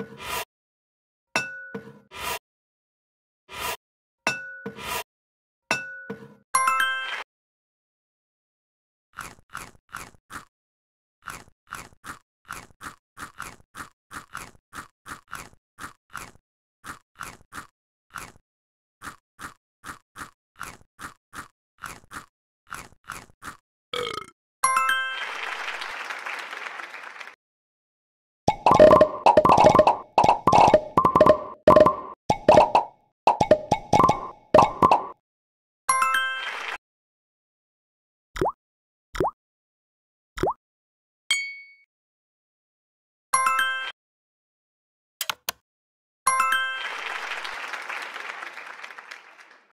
you